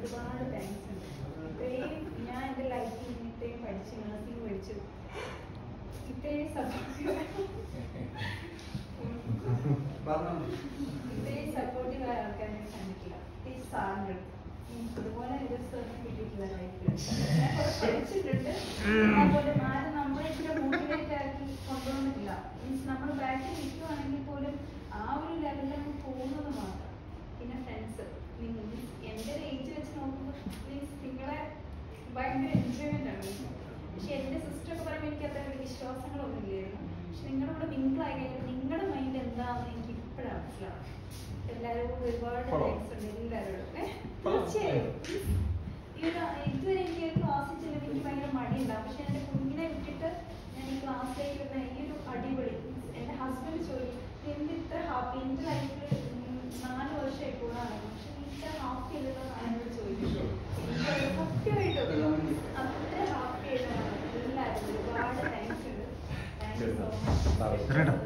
ഒരുപാട് താങ്ക്സ് ഉണ്ട്. ഇത്രയും ഞാൻ എന്റെ ലൈഫിൽ ഇത്രയും പഠിച്ചു നഴ്സിംഗ് പഠിച്ചു ഇത്രയും സപ്പോർട്ടീവ് ഇത്രയും സപ്പോർട്ടീവ് ആയ ആൾക്കാരെ ഞാൻ കണ്ടിട്ടില്ല. ഈ സാറിന്റെ അതുപോലെ ഇതുപോലെ ഒരു സാറിനെ കിട്ടിയിട്ടില്ല ലൈഫിൽ ഞാൻ കുറച്ച് പഠിച്ചിട്ടുണ്ട്. അതുപോലെ ആരും നമ്മളെ ഇത്ര മോട്ടിവേറ്റ് ആക്കി കൊണ്ടുവന്നിട്ടില്ല. മീൻസ് നമ്മൾ ബാക്കിൽ നിൽക്കുവാണെങ്കിൽ ഭയങ്കര എൻജോയ്മെന്റ് ആണ്. പക്ഷെ എന്റെ സിസ്റ്റർ ഒക്കെ പറയുമ്പോൾ എനിക്ക് അത്ര വലിയ വിശ്വാസങ്ങളൊന്നും ഇല്ലായിരുന്നു. പക്ഷെ നിങ്ങളുടെ കൂടെ മിങ്കിൾ ആയി കഴിഞ്ഞാൽ നിങ്ങളുടെ മൈൻഡ് എന്താണെന്ന് എനിക്ക് ഇപ്പോഴാണ് മനസ്സിലാവും എല്ലാവരും ഒരുപാട് ഉണ്ട് എല്ലാവരോടും? തീർച്ചയായും. എല്ലാവരും